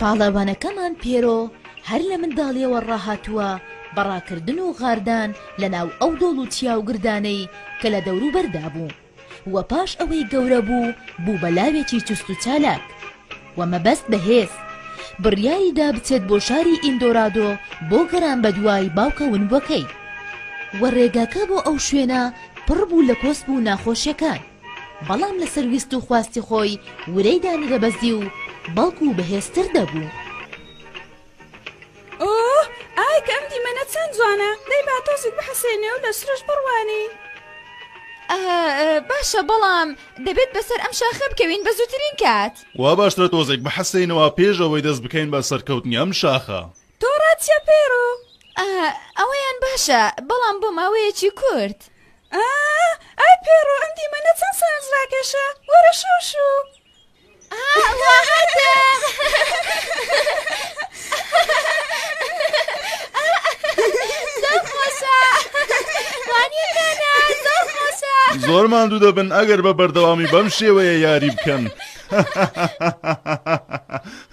پاڵەوانەکەمان پێرۆ هەر لە منداڵیەوە ڕاهاتووە بە ڕاکردن و غاردان لە ناو ئەو دۆڵ و چیا و گردانەی کە لە دەوروبەردا بوو و پاش ئەوەی گەورە بوو بوو بە لاوێکی چوست و چالاک و مەبەست بەهێز بڕیاری دا بچێت بۆ شاری ئیندۆرادۆ بۆ گەران بە دوای باوکە ونبوەکەی و ڕێگاکە بۆ ئەو شوێنە پڕ بوو لە کۆسپ و ناخۆشیەکان بەڵام لەسەر ویست و خواستی خۆی ورەی دانرەبەزی و بەڵکو بەهێزتر دەبوو. ئۆۆ ئای کە ئەم دیمەنە چەند جوانە دەی با تۆزیک بحەسێنێ و لە سروش بڕوانی. باشە بەڵام دەبێت بەسەر ئەم شاخە بکەوین بە زووترین کات. واباشترە تۆزێک بحەسێینەوە پێش ئەوەی دەست بکەین بە سەرکەوتنی ئەم شاخە. تۆ ڕاچیە پێرۆ؟ ئاه ئەوەیان باشە بەڵام بۆ ماوەیەکی کورت. ئاه ئای پێرۆ ئەم دیمەنە چەند سانزراکێشە وەرە شوشو. زۆر ماندوو دەبن ئەگەر بە بەردەوامی بەم شێوەیە یاری بکەن.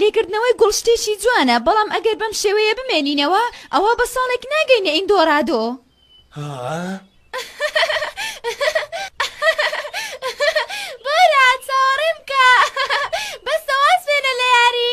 لێکردنەوەی گوڵ شتێکی جوانە بەڵام ئەگەر بەم شێوەیە بمێنینەوە ئەوا بە ساڵێک ناگەینە ئیندۆرادۆ. بۆرە چاوەڕێم بکە بەس سەواز بێنە لە یاری.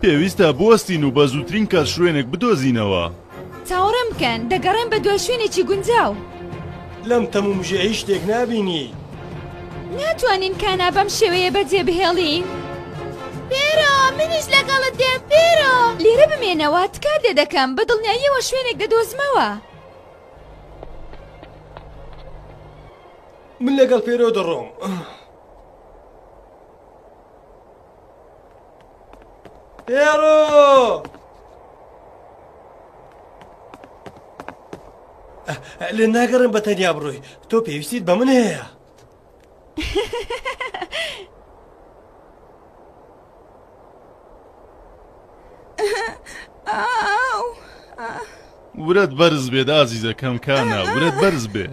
پێویستە بوەستین و بە زووترین کات شوێنێک بدۆزینەوە. چاوەڕێم بکەن، دەگەڕێم بە دوای شوێنێکی گونجاو. لەم تەمومژە هیچ شتێک نابینیت. ناتوانین کانا بەم شێوەیە بەجێبهێڵین. پیرۆ، منیش لەگەڵت دێم، پیرۆ. لێرە بمێنەوە، تکات لێ دەکەم، بە دڵنیاییەوە شوێنێک دەدۆزمەوە. من لەگەڵ پیرۆ دەڕۆم. هێرۆ لێ ناگەڕم بە تەنیا بڕۆی تۆ پێویستیت بە من هەیە ورەت بەرز بێت ئازیزەکەم کانە ورەت بەرز بێت.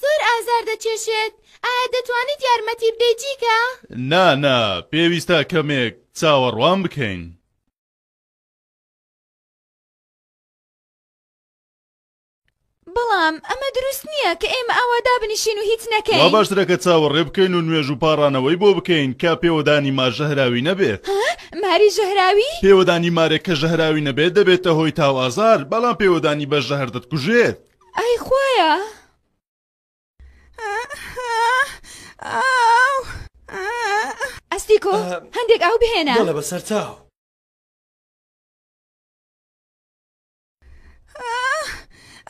زۆر ئازار دەچێشێت ئایا دەتوانیت یارمەتی بدەی جیکە؟ نا نا پێویستە کەمێک چاوەڕوان بکەین. بەڵام ئەمە دروست نییە کە ئێمە ئاوا دابنیشین و هیچ نەکەین وا باشترە کە چاوەڕێ بکەین و نوێژ و پاڕانەوەی بۆ بکەین کە پێوەدانی مار ژەهراوی نەبێت. ها؟ ماری ژەهراوی؟ پێوەدانی مارێک کە ژەهراوی نەبێت دەبێتە هۆی تاو ئازار بەڵام پێوەدانی بە ژەهر دەتکوژێت. ئای خوایە. ئەستیکۆ هەندێک ئاو بهێنە. دڵە بەسەر چاو.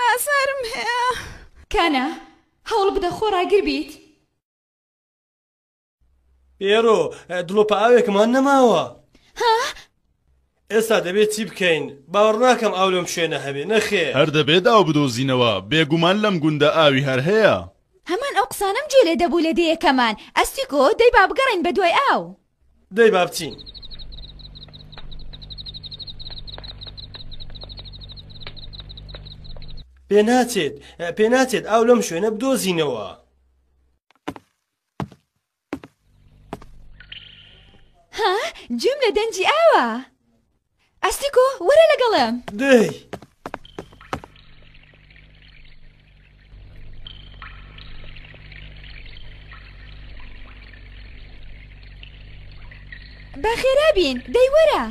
ئازارم هەیە کانا هەوڵ بدە خۆ ڕاگر بیت ئێرۆ دڵۆپە ئاوێکمان نەماوە ها ئێستا دەبێت چی بکەین باوەڕ ناکەم ئاو لەم شوێنە هەبێ نەخێ هەر دەبێت ئاو بدۆزینەوە بێگومان لەم گوندە ئاوی هەر هەیە هەمان ئەو قسانەم جێ لێ دەبوو لە دێیەکەمان ئەستیکۆ دەی با بگەڕین بە دوای ئاو دەی بابچین پێناچێت پێناچێت ئاو لەم شوێنە بدۆزینەوە ها جیم لە دەنجی ئاوە ئەستیکۆ وەرە لەگەڵێم دەی بەخێرا بین دەی وەرە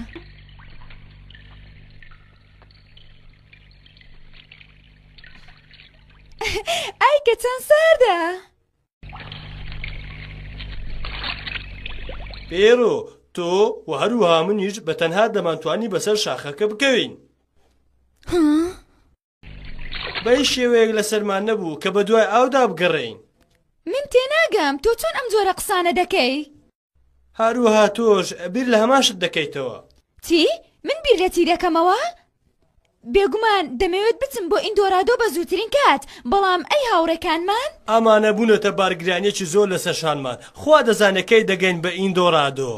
ئای کە چەند ساردە پێرۆ تۆ و هەروها منیش بە تەنها دەمانتوانی بەسەر شاخەکە بکەوین بەی شێوەیەک لە سەرمان نەبوو کە بە دوای ئاودا بگەڕین من تێناگەم تۆ چۆن ئەم جۆرە قسانە دەکەی هەروەها تۆش بیر لە هەمان شت دەکەیتەوە. چی؟ من بیر لە چی دەکەمەوە؟ بێگومان دەمەوێت بچم بۆ ئیندۆرادۆ بە زووترین کات، بەڵام ئەی هاوڕێکانمان؟ ئەمانە بوونەتە بارگرانییەکی زۆر لەسەر شانمان. خوا دەزانێت کەی دەگەین بە ئیندۆرادۆ.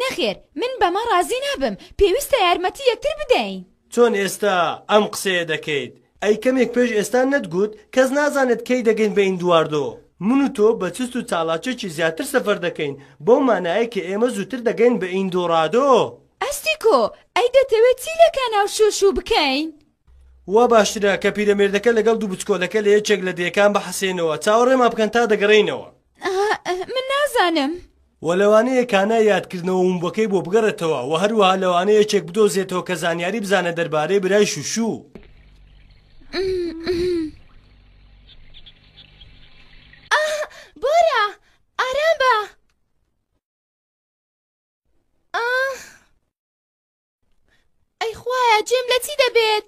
نەخێر من بەمە ڕازی نابم پێویستە یارمەتی یەکتر بدەین. چۆن ئێستا ئەم قسەیە دەکەیت؟ ئەی کەمێک پێش ئێستا نەتگوت کەس نازانێت کەی دەگەین بە ئیندواردۆ؟ من و تۆ بە چست و چالاچێکی زیاتر سەفەر دەکەین بەو مانایەی کە ئێمە زووتر دەگەین بە ئیندۆرادۆ. ئەستیکۆ، ئەی دەتەوێت چی لە کاناو شو شو بکەین؟ وا باشترە کە پیرەمێردەکە لەگەڵ دوو بچکۆلەکە لە یەکێک لە دێکان بحەسێنەوە چاوەڕێمان بکەن تا دەگەڕێینەوە. من نازانم. و لەوانەیە کانا یادکردنەوە ونبووەکەی بۆ بگەڕێتەوە، وە هەروەها لەوانەیە یەکێک بدۆزێتەوە کە زانیاری بزانێت دەربارەی برای شوشو. ئاه، بۆرە، ئارام بە. ئاه. ئەی خوایە جێم لە چی دەبێت؟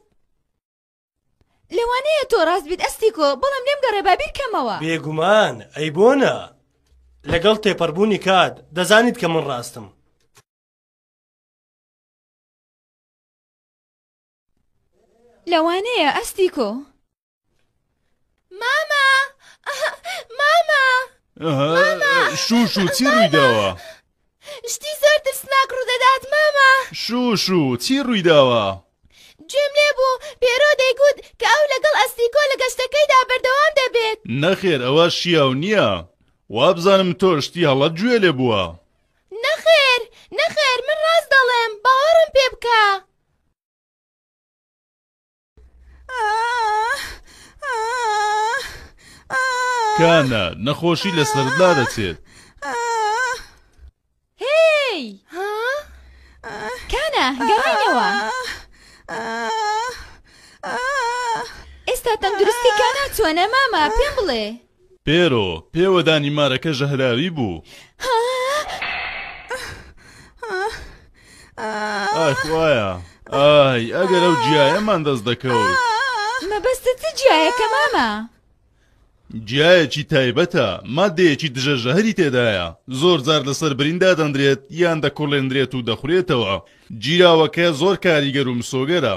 لەوانەیە تۆ ڕاست بیت ئەستیکۆ بەڵام لێم گەڕێ بابیر کەمەوە بێگومان ئەی بۆنە لەگەڵ تێپەڕبوونی کات دەزانیت کە من ڕاستم لەوانەیە ئەستیکۆ مامە مامە شوش و چی ڕوویداوە شتی زۆر ترسناک ڕوودەدات مامە. شو شو چی ڕویداوە؟ گوێم لێ بوو پێرۆ دەیگوت کە ئەو لەگەڵ ئەستیکۆ لە گەشتەکەیدا بەردەوام دەبێت. نەخێر ئەوە شیاو نییە. وابزانم تۆ شتی هەڵە گوێ لێ بووە. نەخێر نەخێر من ڕاست دەڵێم باوەڕم پێ بکە. کانە نەخۆشی لە سەردا دەچێت کانە گەڕینەوە ئێستا تەندروستی کانا چۆنە مامە پێم بڵێ پێرۆ، پێوەدانی مارەکە ژەهراوی بوو. ئای خوایە، ئای ئەگەر ئەو گیایەمان دەست دەکەوت. مەبەستت چ گیایەکە مامە؟ گیایەکی تایبەتە، ماددەیەکی دژە ژەهری تێدایە، زۆرجار لەسەر برین دادەنرێت یان دەکوڵێنرێت و دەخورێتەوە، گیراوەکە زۆر کاریگەر و مسۆگەرە.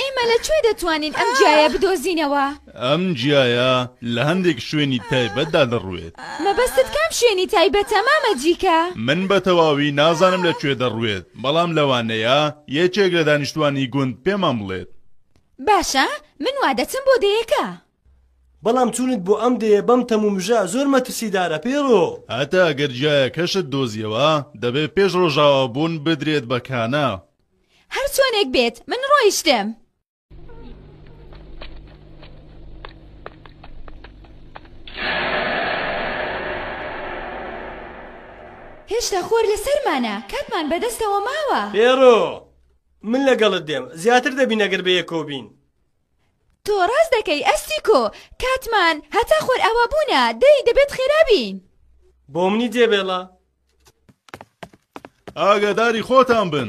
ئێمە لە کوێ دەتوانین ئەم جیایە بدۆزینەوە ئەم جیایە لە هەندێک شوێنی تایبەتدا دەڕوێت مەبەستت کام شوێنی تایبەتە مامە جیکە من بە تەواوی نازانم لە کوێ دەڕوێت بەڵام لەوانەیە یەکێک لە دانیشتوانی گوند پێمان بڵێت باشە من وا دەچم بۆ دەیەکە بەڵام چوونت بۆ ئەم دێیە بەم تەم و مژە زۆر مەترسیدارە پێڕۆ. هەتا ئەگەر جیایەکەشت دۆزیەوە دەبێ پێش ڕۆژاوا بوون بدرێت بە کانا. هەر چۆنێک بێت من ڕۆیشتم. هێشتا خۆر لە سەرمانە کاتمان بەدەستەوە ماوە. پێڕۆ. من لەگەڵت دێم زیاتر دەبین ئەگەر بەیەکەوە بین. تۆ ڕاست دەکەی ئەستیکۆ کاتمان هەتا خۆر ئاوا بوونە دەی دەبێت خێرابین بۆ منی جێبێڵە ئاگاداری خۆتان بن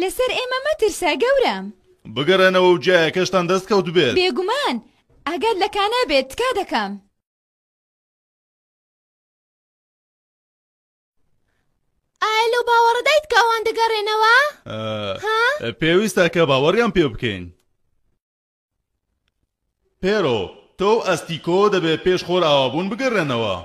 لەسەر ئێمە مەترسە گەورەم بگەڕێنەوە و جیایەکەشتان دەست کەوت بێت بێگومان ئەگەر لەکانە بێت تکا دەکەم ئایا لەو باوەڕدایت کە ئەوان دەگەڕێنەوە پێویستە کە باوەڕیان پێ بکەین پێرۆ تۆ ئەستیکۆ دەبێت پێش خۆر ئاوابوون بگەڕێنەوە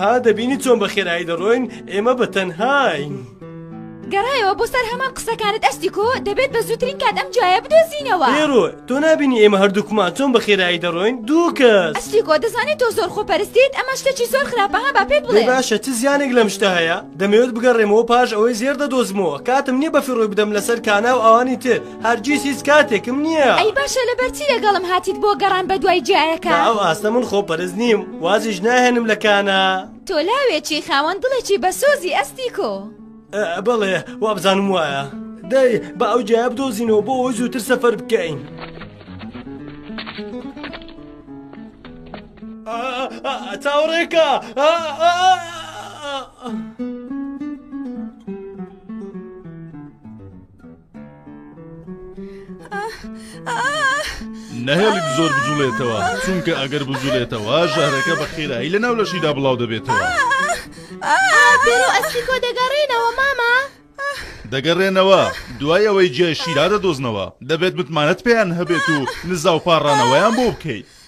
ها دەبینی چۆن بە خێرایی دەڕۆین ئێمە بە تەنهاین. گەڕایەوە بۆ سەر هەمان قسەکانت ئەستیکۆ دەبێت بە زووترین کات ئەم جایە بدۆزینەوە ێڕۆ تۆ نبینی ئێمە هەردووکمان چۆن بە خێرایی دەڕۆین دوو کەس ئەستیکۆ دەزانێت تۆ زۆر خۆپەرستیت ئەمە شتێکی زۆر خراپەها با پێت بڵێ باشە چ زیانێک لەم شتە هەیە دەمەوێت بگەڕێمەوە پاش ئەوەی زێر دەدۆزمەوە کاتم نییە بە فیڕۆی بدەم لەسەر کانا و ئەوانی تر هەرگیز هیچ کاتێکم نییە ئەی باشە لەبەرچی لەگەڵم هاتیت بۆ گەڕان بە دوای جیایەکە لە ئەو ئاستە من خۆپەرست نیم وازیش ناهێنم لە کانا تۆ لاوێکی خاوەن دڵێکی بەسۆزی ئەستیکۆ ئە، بەڵێ وابزانم وایە دەی بە ئەو جیا بدۆزینەوە بۆ ئەوەی زووتر سەفەر بکەین چاوڕێکە نەهێڵیت زۆر بجوڵێتەوە چونکە ئەگەر بجوڵێتەوە ژارەکە بە خێرایی لە ناو لەشیدا بڵاو دەبێتەوە ئەسیکۆ دەگەڕێنەوە مامە دەگەڕێنەوە دوای ئەوەی جێ شیرا دەدۆزنەوە دەبێت متمانەت پێیان هەبێت و نزا و پاڕانەوەیان بۆ بکەیت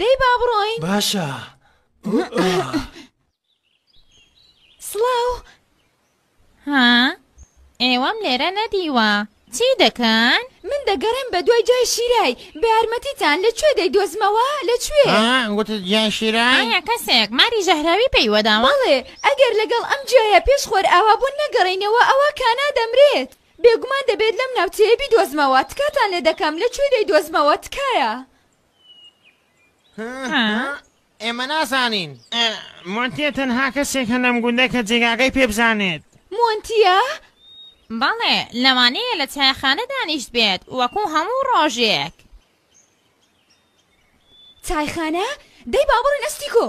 دەی با بڕۆین باشە سڵاو ها ئێوەم لێرە نەدیوە چی دەکەن؟ من دەگەڕێم بە دوای جای شیرای بە یارمەتیتان لە کوێ دەی دۆزمەوە لە کوێ گوت جای شیرای ئایا کەسێک ماری ژەهراوی پێیوەداوە بەڵێ ئەگەر لەگەڵ ئەم جیایە پێش خۆر ئاوا بوون نەگەڕینەوە ئەوە کانا دەمرێت بێگومان دەبێت لەم ناوچەیە بیدۆزمەوە تکاتان لێ دەکەم لە کوێ دەی دۆزمەوە تکایە ئێمە نازانین مۆنتیە تەنها کەسێکە لەم گوندە کە جێگاگەی پێ بزانێت مۆنتیە؟ بەڵێ لەوانەیە لە چایخانە دانیشت بێت وەکو هەموو ڕۆژێک چایخانە دەی باوەڕی نەستیکۆ.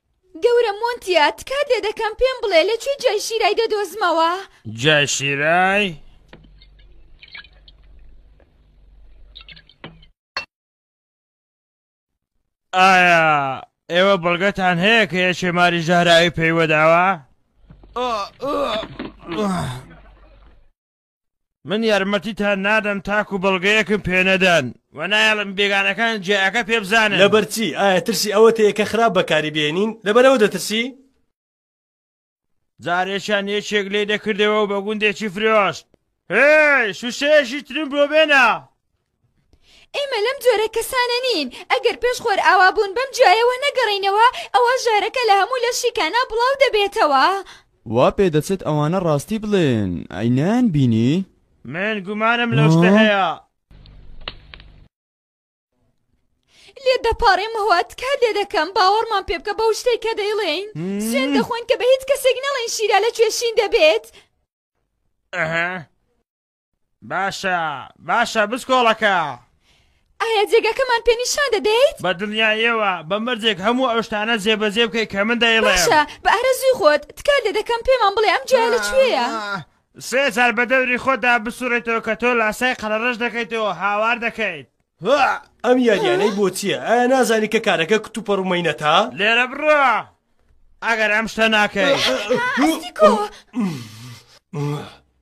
گەورە مۆنتیا تکات لێ دەکەم پێم بڵێ لە کوێ جای شیرای دەدۆزمەوە جای شیرای؟ ئایا ئێوە بەڵگەتان هەیە کە یەکێ ماری ژەهراوی پێیوەداوە؟ من یارمەتیتان نادەم تاکو بەڵگەیەکم پێ نەدەن، وە نایەڵم بێگانەکان جێاکە پێ بزانن. لەبەرچی؟ ئایا ترسی ئەوەت هەیە کە خراپ بەکاری بهێنین؟ لەبەرئەوە دەترسی؟ جارێکیان یەکێک لێی دەکردەوە و بە گوندێکی فرۆشت. هێی، شووشەیەکی ترم بۆ بێنە! ئێمە لەم جۆرە کەسانە نین ئەگەر پێش خۆرئاوابوون بەم جیایەوە نەگەڕینەوە ئەوە ژارەکە لە هەموو لە شیکانا بڵاو دەبێتەوە. وا پێدەچێت ئەوانە ڕاستی بڵێن ئەی نەیان بینی؟ من گومانم لەو شتە هەیە. لێت دەپاڕێم هوا تکات لێ دەکەم باوەڕمان پێ بکە بەو شتەی کە دەیڵێین سوێن دەخۆین کە بە هیچ کەسێک نەڵێن شیرا لە کوێ شین دەبێت ئەها باشە باشە بچکۆڵەکە. ئایا جێگاکەمان پێ نیشان دەدەیت؟ بە دڵنیاییەوە بە مەرجێک هەموو ئەو شتانە جێبەجێ بکەی کە من دەیڵێم. باشە بە ئارەزووی خۆت تکات لێ دەکەم پێمان بڵێ ئەم جێیە لە کوێیە؟ سێ جار بە دەوری خۆتدا بسوڕێیتەوە کە تۆ لاسای قەرەڕەش دەکەیتەوە و هاوار دەکەیت. ئەم یاریانەی بۆ چییە؟ ئایا نازانی کە کارەکە کتوپەڕ و مەینەتە؟ لێرە بڕۆ ئەگەر ئەم شتە ناکەی. ئەستیکۆ!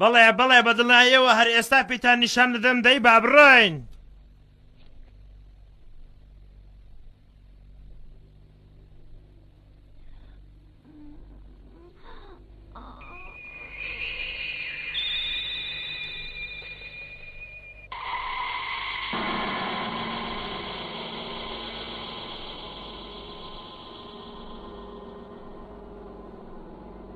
بەڵێ بەڵێ بە دڵنایەوە هەر ئێستا پێتان نیشان دەدەم دەی با بڕۆین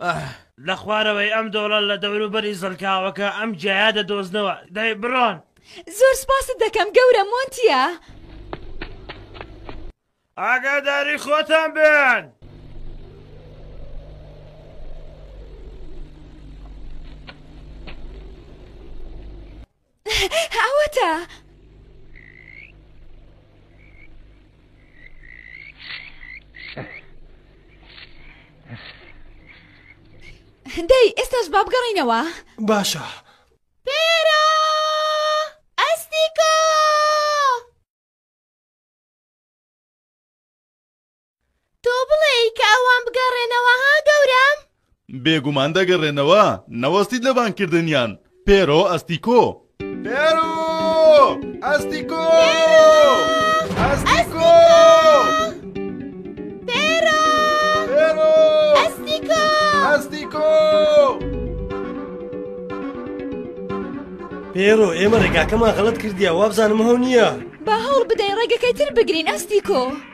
ئاه. لە خوارەوەی ئەم دۆڵە لە دەوروبەری زڕکاوەکە ئەم جیایە دەدۆزنەوە. دەی بڕۆن. زۆر سپاست دەکەم گەورە مۆنتیە. ئاگاداری خۆتان بن. ئەوەتە دەی ئێستاش با بگەڕینەوە باشە پێرە ئەستیکە تۆ بڵێی کە ئەوان بگەڕێنەوە ها گەورەم؟ بێگومان دەگەڕێنەوە، نەوەستیت لە بانگکردنیان، پێرۆ ئەستیکۆ. پێرۆ! ئەستیکۆ! ئەستیکۆ! پێرۆ! پێرۆ! ئەستیکۆ! ئەستیکۆ! پێرۆ ئێمە ڕێگاکەمان غەڵەت کردیە وابزانم هەو نییە. با هەوڵ بدەین ڕێگەکەی تر بگرین ئەستیکۆ.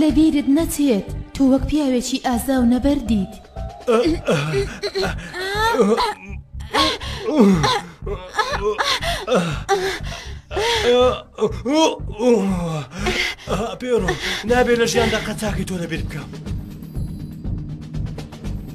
لە بیرت نەچێت تۆ وەک پیاوێکی ئازا و نەبەردیت. پێڕۆ نابێت لە ژیاندا قەتاکەی تۆ لەبیر بکەم.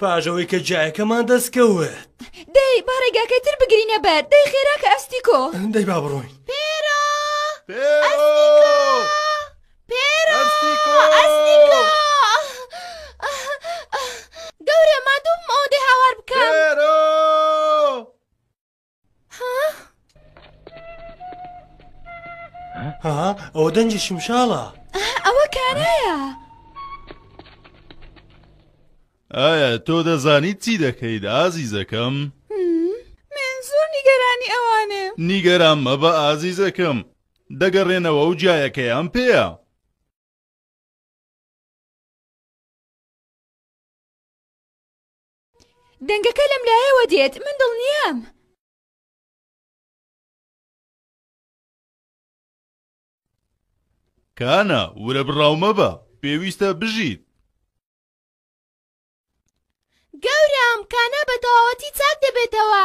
پاش ئەوەی کە جایەکەمان دەست کەوت دەی با ڕێگاکەی تر بگرینە بەر دەی خێراکە ئەستیکۆ دەی با بڕۆین پێرۆ گەورە مادووم ئەوەندەی هاوار بکەم ها ئەوە دەنجی شمشاڵە ئەوە کارەیە ئایا تۆ دەزانیت چی دەکەیت ئازیزەکەم؟ من زۆر نیگەرانی ئەوانێ نیگەران مەبە ئازیزەکەم دەگەڕێنەوە و جایەکەیان پێەیە دەنگەکە لەم لایەوە دێت من دڵنیام. کانا ورە بڕاومەبە پێویستە بژیت گەورەم کانا بە تەواوەتی چاک دەبێتەوە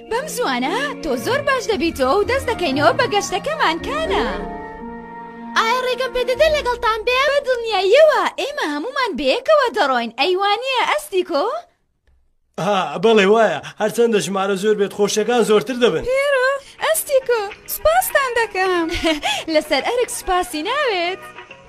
بەم زووانە تۆ زۆر باش دەبیتەوە و دەست دەکەینەوە بە گەشتەکەمان کانا ئایا ڕێگەم پێ دەدە لەگەڵتان بێ بە دڵنیاییەوە ئێمە هەمومان بەیەکەوە دەڕۆین ئەیوانە ئەستیکۆ؟ بەڵێ وایە هەرچەندە ژمارە زۆر بێت خۆشیەکان زۆرتر دەبن پێرۆ ئەستیکۆ سوپاستان دەکەم لەسەر ئەرک سوپاسی ناوێت.